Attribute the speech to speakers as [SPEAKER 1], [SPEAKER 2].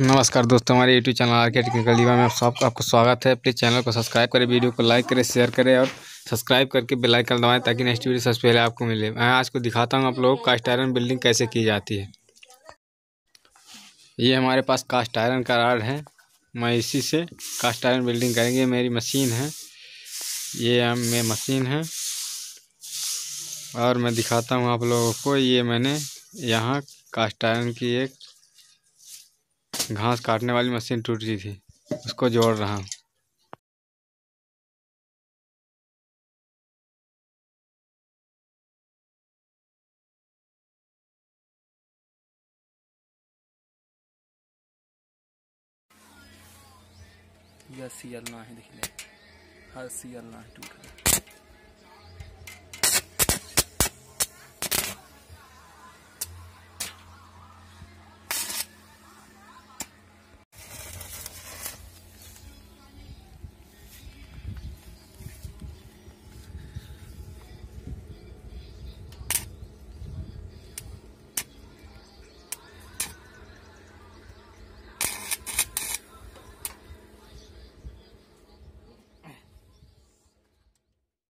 [SPEAKER 1] नमस्कार दोस्तों, हमारे YouTube channel R K technical दीवा में आप आपको स्वागत है। प्लीज़ चैनल को सब्सक्राइब करें, वीडियो को लाइक करें, शेयर करें और सब्सक्राइब करके बेल आइकन दबाएँ ताकि नेक्स्ट वीडियो सबसे पहले आपको मिले। मैं आज को दिखाता हूँ आप लोगों को कास्ट आयरन बिल्डिंग कैसे की जाती है। ये हमारे पास कास्ट आयरन का राड है। मैं इसी से कास्ट आयरन बिल्डिंग करेंगे। मेरी मशीन है। ये मैं मशीन है। और मैं दिखाता हूँ आप लोगों को। ये मैंने यहाँ कास्ट आयरन की एक घास काटने वाली मशीन टूट गई थी, उसको जोड़ रहा हूँ।
[SPEAKER 2] सीएल ना है देखिए हर सीएल ना है टूट गया